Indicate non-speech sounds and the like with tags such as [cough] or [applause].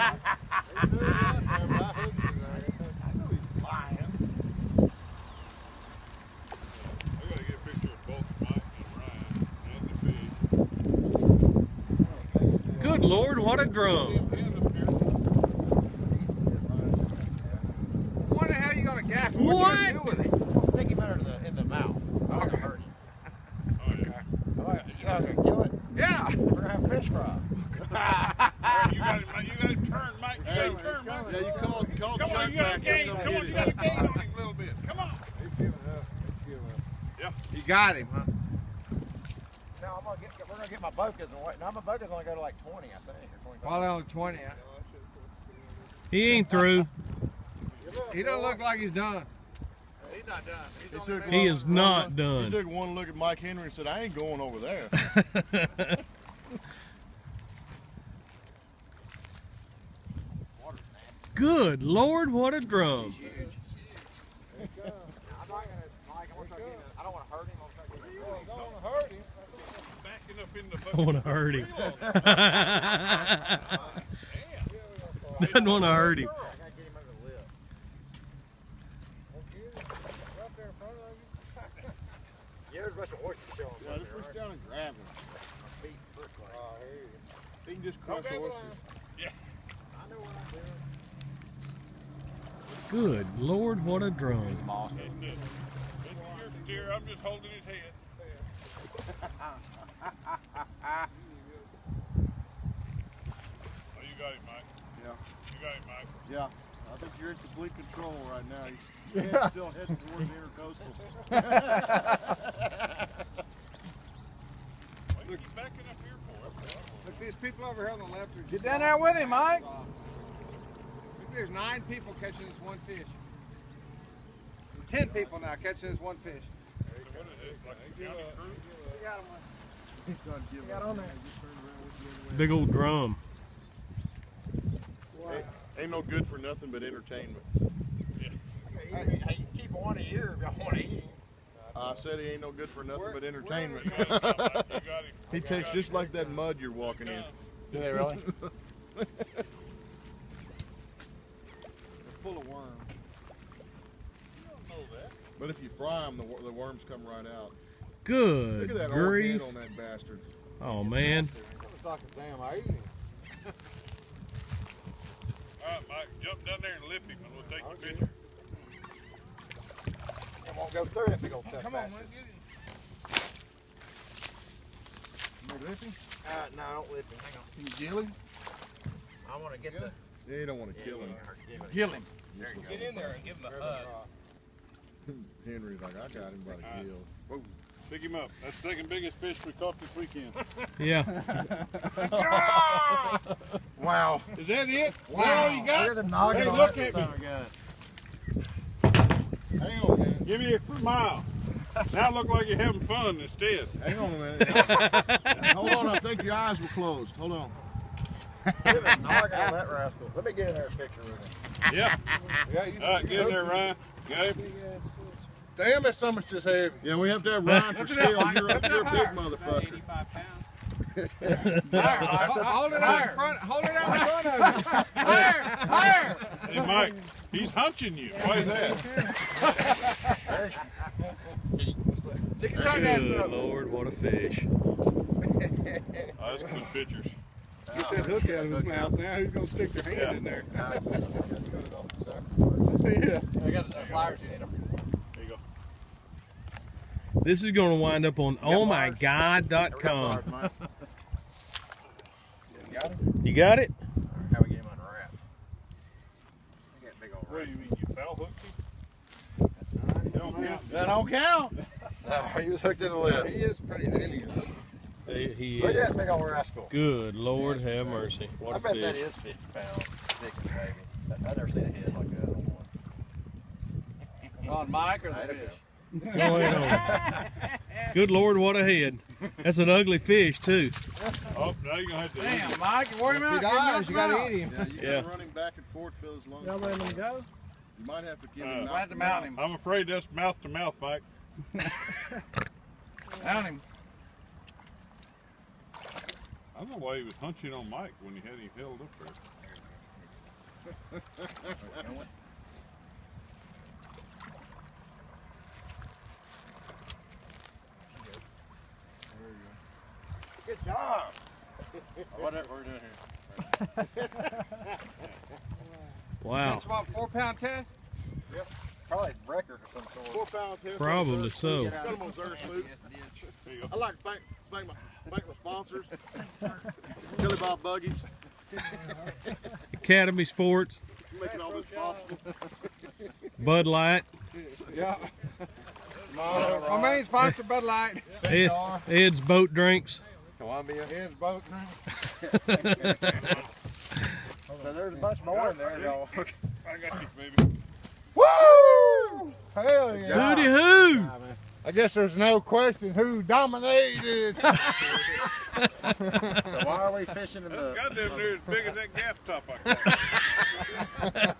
Good Lord, what a drum. And up here. Wonder how you gonna gaff him. What? you gonna do with him? Stick him under the in the mouth. I'm not gonna hurt him. Oh, yeah. All right, you not gonna kill it. Yeah. We're gonna have fish fry. Hey, you got him, Mike. You got him turned, Mike. You got him turned, Mike. Yeah, you called, you Come on, you got a back. gain. Come Come on, you got a gain on him a little bit. Come on. You got him, huh? No, I'm gonna get. We're gonna get my bogas and wait. Now my bogas only go to like 20, I think, or 25. Probably only 20. huh? He ain't through. He don't look like he's done. He's not done. He's He took He is not done. He took one look at Mike Henry and said, I ain't going over there. [laughs] [laughs] Good Lord, what a drum. I'm not gonna. Mike, I want to get. I don't want to hurt him. I'm trying to get. Backing up in the [laughs] I fucking. want to hurt him. [laughs] Doesn't want to hurt him. I gotta get him under the lip. [laughs] Yeah, there's a bunch of oysters showing Yeah, just reach down and grab him. My feet look like. He can just crush Okay, oysters. I know what I'm doing. Good Lord, what a drone. Isn't it? It's your steer. I'm just holding his head. Oh, you got him, Mike. Yeah. You got him, Mike. Yeah. I think you're in complete control right now. He's [laughs] head's still heading towards the intercoastal. What are you backing up here for? Look, these people over here on the left are. Get down there with him, Mike. Look, there's nine people catching this one fish. Ten people now catching this one fish. So what is this, like a county crew? He's gonna give Got on there. Big old drum. Ain't, ain't no good for nothing but entertainment. Hey, hey, you keep one a year if y'all want to eat him. I said he ain't no good for nothing but entertainment. You got him, Mike. You got him. he You tastes just like that mud you're walking in. Do they really? [laughs] They're full of worms. know that. But if you fry them, the, the worms come right out. Good Look at that grief. old head on that bastard. Oh man. It's like a damn I eat. [laughs] All right, Mike, jump down there and lift him, and we'll take the picture. It won't go through if it goes Come on, man, get him. You lift him? Uh, no, don't lift him. Hang on. Can you gill him? I want to get the. Yeah, you don't want to kill him. Kill him. There you go. Get in there and give him a hug. Hmm. Henry's like, I got him by the gill. Whoa. Pick him up. That's the second biggest fish we caught this weekend. [laughs] Yeah. [laughs] Wow. Is that it? Wow. all you Look got? at the Hey, look at me. son of a gun. Hang on, man. Give me a smile. Now look like you're having fun instead. Hang on a minute. [laughs] Hold on, I think your eyes were closed. Hold on. Look at the noggin on that rascal. Let me get in there and picture with him. Yeah. Yeah, you All right, get in there, Ryan. Okay. Damn, that stomach's just heavy. Yeah, we have to have Ryan for scale. You're, a, you're a big motherfucker. Hold hold it out in front. Hold it out in front of you. Higher, higher. Hey, Mike, he's hunching you. Why is that? Stick your tongue out, Good. Lord, what a fish. Oh, that's good pictures. Get that hook out of his mouth now. He's gonna stick their hand Yeah. in there. Now, you gotta go to the sacrifice. Yeah. I got the pliers in him. There you go. This is going to wind up on got bars. ohmygod.com. Mike. You got? Oh you got it? How we get him unwrapped? Look at that big old What do you mean, you foul hooked him? Don't count. That don't count. [laughs] No, he was hooked in the lip. He is pretty alien. He he Look at that big old rascal. Good Lord have mercy. I What a bet that fish. is 50 pounds. 60 maybe. I- I've never seen a head like that on one. [laughs] On Mike or I the had fish? Go ahead on. Good Lord, what a head. That's an ugly fish, too. Oh, now you're going to have to eat Damn, him. Mike, you wore him out. Big Get him out eyes, you gotta mouth. eat him. Yeah, you Yeah. gotta run him back and forth till his lungs. Y'all letting him go? You might have to give Uh, him. Might have to mount him. I'm afraid that's mouth to mouth, Mike. Mount him. I don't know why he was hunching on Mike when he had him held up there. Good job. Whatever we're doing here. [laughs] Wow. It's about four pound test. Probably record of some sort. Four pound test. Probably so. Got them on Zerk Loop. I like to thank, thank my, thank my sponsors. Billy Bob Buggies, Academy Sports, making all this possible. Bud Light, Yeah. My, my main sponsor, Bud Light. Ed, Ed's Boat Drinks. Columbia. His boat. Drinks. [laughs] So there's a bunch more in there, y'all. I got you, baby. Woo! Hell yeah. Hooty hoo! I guess there's no question who dominated. So [laughs] [laughs] why are we fishing in the? Goddamn near as big as that gas top I got. [laughs]